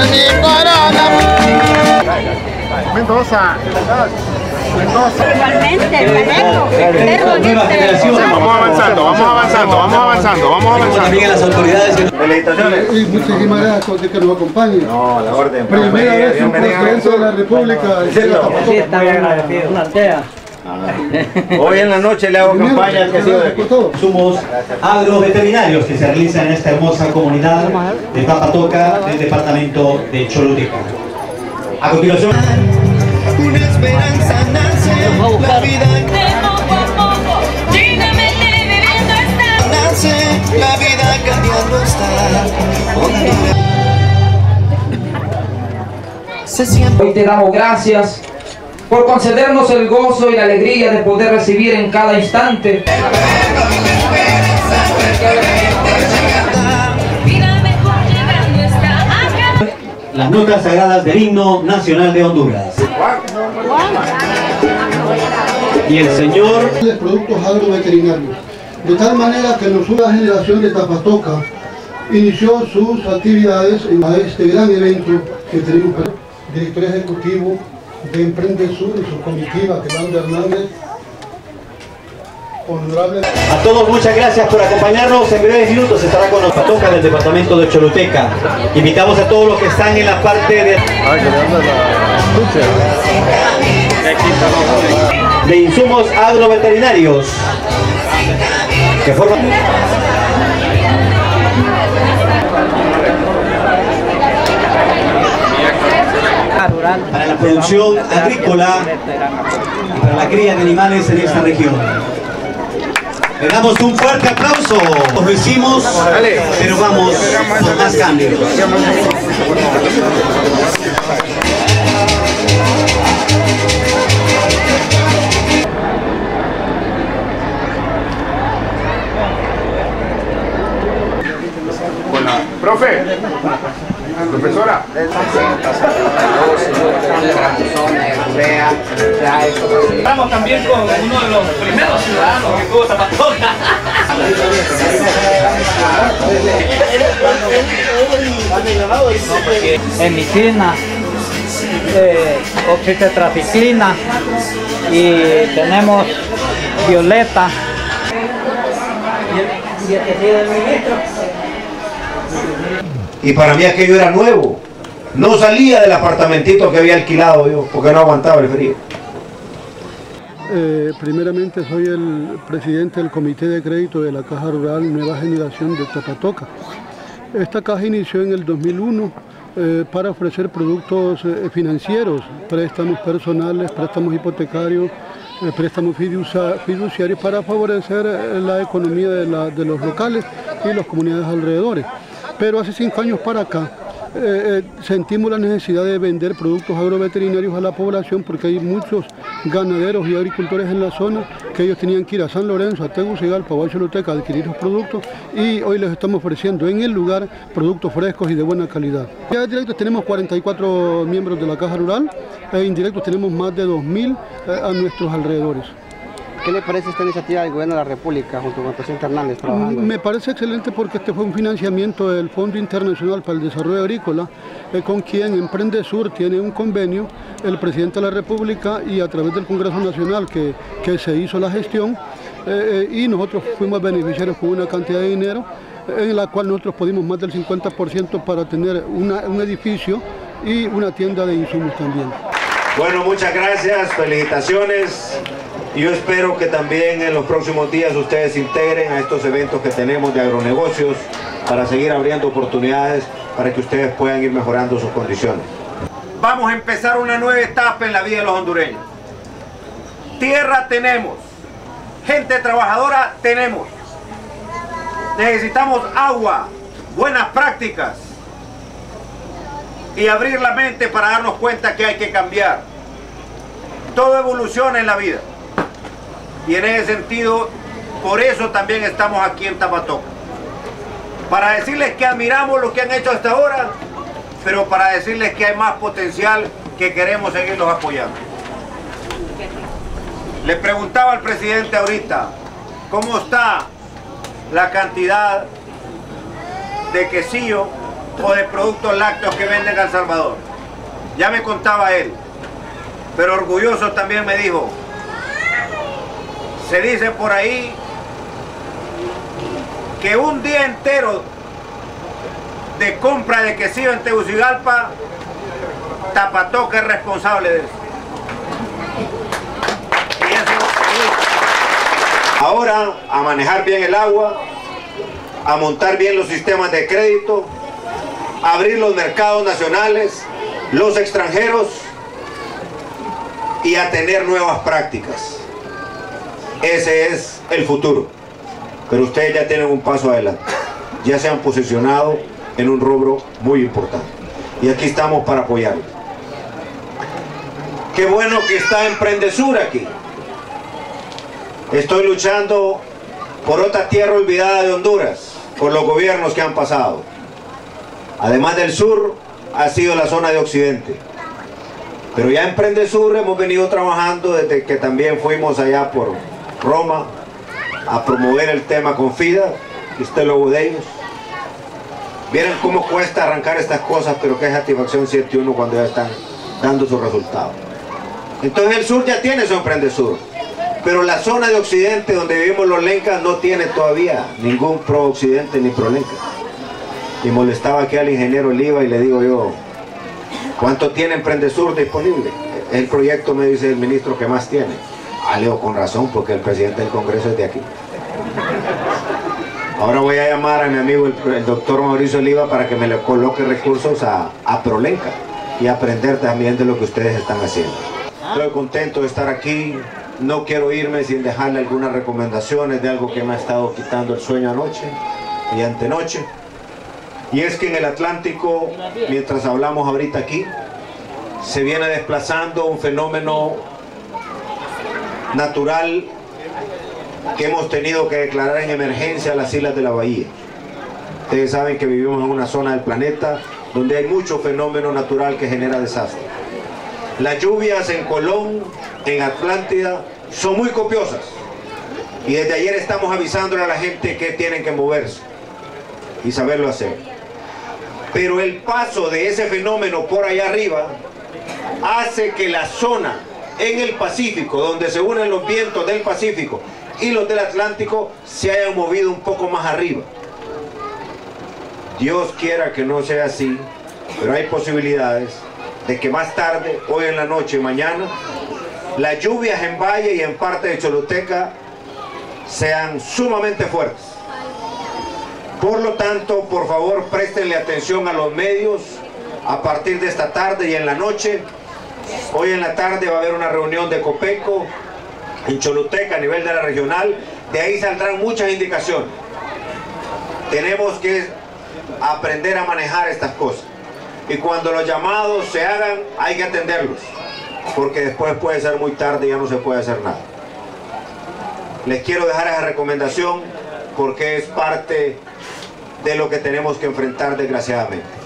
por mi corona. Mendoza. Mendoza. Igualmente, perro Nueva generación. Vamos avanzando, vamos avanzando, vamos avanzando, vamos avanzando. también a las autoridades Felicitaciones. Y muchísimas gracias de que nos acompañen. No, a la orden. Primera vez un presidente de la República. Hoy en la noche le hago campaña al que ha sido de somos agroveterinarios que se realizan en esta hermosa comunidad de Papatoca del departamento de Choluteca. A continuación, Una esperanza nace, la vida nace, la vida cambiando está. Honduras. Se siente. Hoy te damos gracias por concedernos el gozo y la alegría de poder recibir en cada instante las notas sagradas del himno nacional de Honduras. Y el señor de productos agroveterinarios. De tal manera que la nueva generación de Tapatoca inició sus actividades en este gran evento que tenemos director ejecutivo de Emprende Sur y su comitiva, Fernando Hernández, honorable A todos muchas gracias por acompañarnos. En breves minutos estará con nosotros Toca del departamento de Choluteca. Invitamos a todos los que están en la parte de, de insumos agroveterinarios que forman para la producción agrícola y para la cría de animales en esta región. Le damos un fuerte aplauso. Lo hicimos, pero vamos por más cambios. Estamos también con uno de los primeros ciudadanos que tuvo Zapatoca. hemiclina, eh, oxitetraficlina y tenemos violeta. Y para mí aquello era nuevo. No salía del apartamentito que había alquilado yo, porque no aguantaba el frío. Eh, primeramente soy el presidente del Comité de Crédito de la Caja Rural Nueva Generación de Tapatoca. Esta caja inició en el 2001 eh, para ofrecer productos eh, financieros, préstamos personales, préstamos hipotecarios, préstamos fiducia- fiduciarios para favorecer la economía de, de los locales y las comunidades alrededores. Pero hace cinco años para acá eh, eh, sentimos la necesidad de vender productos agroveterinarios a la población porque hay muchos ganaderos y agricultores en la zona que ellos tenían que ir a San Lorenzo, a Tegucigalpa o a Choluteca a adquirir los productos y hoy les estamos ofreciendo en el lugar productos frescos y de buena calidad. Ya directos tenemos 44 miembros de la Caja Rural e indirectos tenemos más de 2.000 eh, a nuestros alrededores. ¿Qué le parece esta iniciativa del Gobierno de la República junto con el presidente Hernández trabajando? Me parece excelente porque este fue un financiamiento del Fondo Internacional para el Desarrollo Agrícola, eh, con quien Emprende Sur tiene un convenio, el presidente de la República y a través del Congreso Nacional que, que se hizo la gestión, eh, eh, y nosotros fuimos beneficiarios con una cantidad de dinero en la cual nosotros pudimos más del 50% para tener una- un edificio y una tienda de insumos también. Bueno, muchas gracias, felicitaciones. Y Yo espero que también en los próximos días ustedes se integren a estos eventos que tenemos de agronegocios para seguir abriendo oportunidades para que ustedes puedan ir mejorando sus condiciones. Vamos a empezar una nueva etapa en la vida de los hondureños. Tierra tenemos, gente trabajadora tenemos. Necesitamos agua, buenas prácticas y abrir la mente para darnos cuenta que hay que cambiar. Todo evoluciona en la vida. Y en ese sentido, por eso también estamos aquí en Tapatoca. Para decirles que admiramos lo que han hecho hasta ahora, pero para decirles que hay más potencial que queremos seguirlos apoyando. Le preguntaba al presidente ahorita, ¿cómo está la cantidad de quesillo o de productos lácteos que venden a El Salvador. Ya me contaba él, pero orgulloso también me dijo, se dice por ahí que un día entero de compra de quesillo en Tegucigalpa, Tapatoca es responsable de eso. Eso- Ahora, a manejar bien el agua, a montar bien los sistemas de crédito, abrir los mercados nacionales, los extranjeros y a tener nuevas prácticas. Ese es el futuro. Pero ustedes ya tienen un paso adelante. Ya se han posicionado en un rubro muy importante. Y aquí estamos para apoyarlos. Qué bueno que está Emprendesura aquí. Estoy luchando por otra tierra olvidada de Honduras, por los gobiernos que han pasado. Además del sur, ha sido la zona de Occidente. Pero ya en Emprendesur hemos venido trabajando desde que también fuimos allá por Roma a promover el tema con FIDA, que usted lo de ellos. Vieron cómo cuesta arrancar estas cosas, pero qué satisfacción siente uno cuando ya están dando sus resultados. Entonces el sur ya tiene su Emprendesur, pero la zona de Occidente donde vivimos los lencas no tiene todavía ningún pro Occidente ni pro lenca. Y molestaba aquí al ingeniero Oliva y le digo yo, ¿cuánto tiene Emprendesur disponible? El proyecto me dice el ministro que más tiene. Ah, le digo, con razón, porque el presidente del Congreso es de aquí. Ahora voy a llamar a mi amigo el, el doctor Mauricio Oliva para que me le coloque recursos a, a Prolenca y aprender también de lo que ustedes están haciendo. Estoy contento de estar aquí. No quiero irme sin dejarle algunas recomendaciones de algo que me ha estado quitando el sueño anoche y antenoche. Y es que en el Atlántico, mientras hablamos ahorita aquí, se viene desplazando un fenómeno natural que hemos tenido que declarar en emergencia las islas de la bahía. Ustedes saben que vivimos en una zona del planeta donde hay mucho fenómeno natural que genera desastre. Las lluvias en Colón, en Atlántida, son muy copiosas. Y desde ayer estamos avisándole a la gente que tienen que moverse y saberlo hacer. Pero el paso de ese fenómeno por allá arriba hace que la zona en el Pacífico, donde se unen los vientos del Pacífico y los del Atlántico, se hayan movido un poco más arriba. Dios quiera que no sea así, pero hay posibilidades de que más tarde, hoy en la noche y mañana, las lluvias en Valle y en parte de Choluteca sean sumamente fuertes. Por lo tanto, por favor, préstenle atención a los medios a partir de esta tarde y en la noche. Hoy en la tarde va a haber una reunión de Copeco en Choluteca a nivel de la regional. De ahí saldrán muchas indicaciones. Tenemos que aprender a manejar estas cosas. Y cuando los llamados se hagan, hay que atenderlos. Porque después puede ser muy tarde y ya no se puede hacer nada. Les quiero dejar esa recomendación porque es parte de lo que tenemos que enfrentar desgraciadamente.